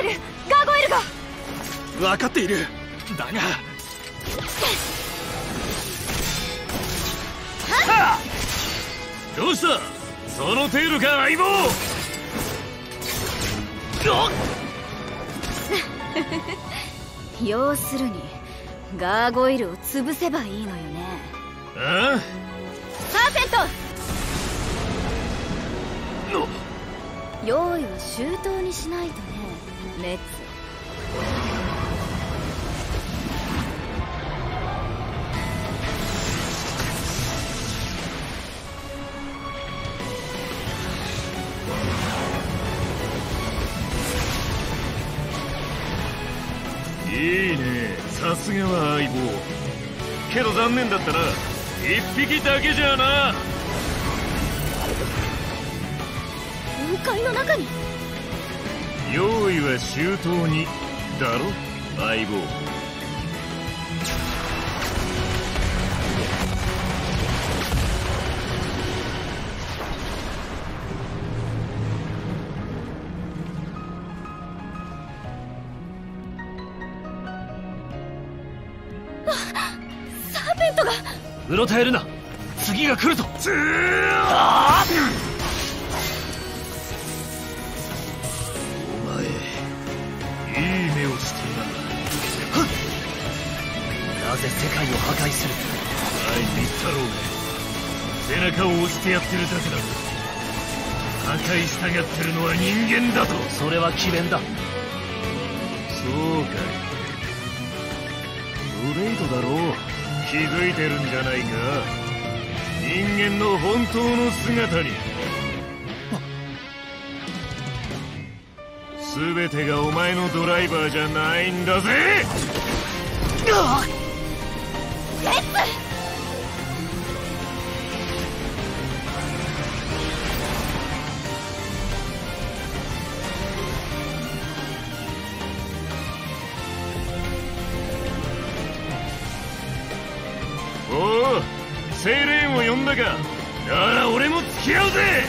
ーデルガーゴイルが。分かっている。だが。どうした？その程度か相棒。要するにガーゴイルを潰せばいいのよね。ああ？用意は周到にしないとね。レッツいいね。さすがは相棒。けど残念だったな一匹だけじゃな雲海の中に。用意は周到にだろ相棒。サーペントが。うろたえるな。次が来るぞぜ世界を破壊する。前に言ったろうが背中を押してやってるだけだ破壊したがってるのは人間だとそれは詭弁だ。そうかい。ブレイドだろう。気づいてるんじゃないか。人間の本当の姿に。全てがお前のドライバーじゃないんだぜおおセイレーンを呼んだか。なら俺も付き合うぜ。